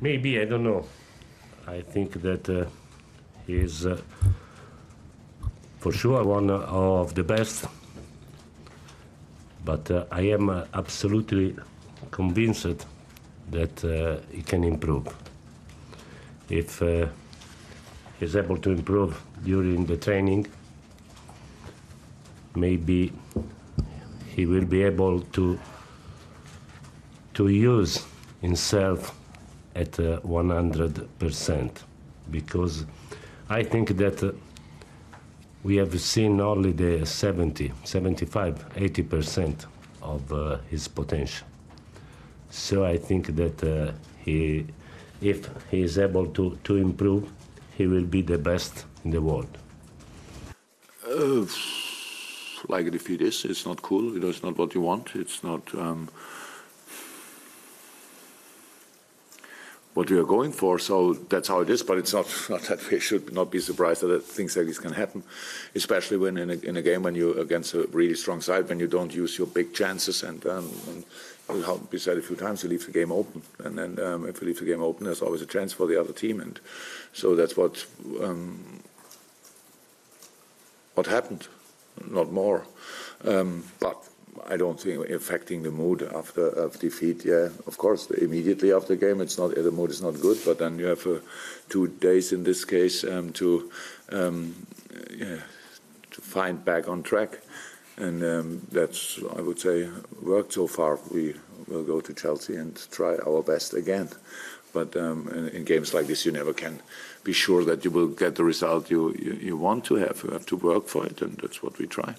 Maybe, I don't know. I think that uh, he is uh, for sure one of the best. But uh, I am uh, absolutely convinced that uh, he can improve. If uh, he's able to improve during the training, maybe he will be able to to use himself at uh, 100% because I think that uh, we have seen only the 70, 75, 80% of uh, his potential. So I think that uh, he, if he is able to, to improve, he will be the best in the world. Uh, like defeat is, it's not cool. You know, it's not what you want. It's not. Um, what we are going for. So that's how it is. But it's not, not that we should not be surprised that things like this can happen, especially when in a, in a game when you're against a really strong side, when you don't use your big chances. And, um, and we said a few times, you leave the game open. And then um, if you leave the game open, there's always a chance for the other team. And so that's what um, what happened, not more. Um, but I don't think affecting the mood after of defeat. Yeah, of course, immediately after the game, it's not the mood is not good. But then you have uh, two days in this case um, to um, yeah, to find back on track, and um, that's I would say worked so far. We will go to Chelsea and try our best again. But um, in, in, games like this, you never can be sure that you will get the result you, you, you want to have. You have to work for it, and that's what we try.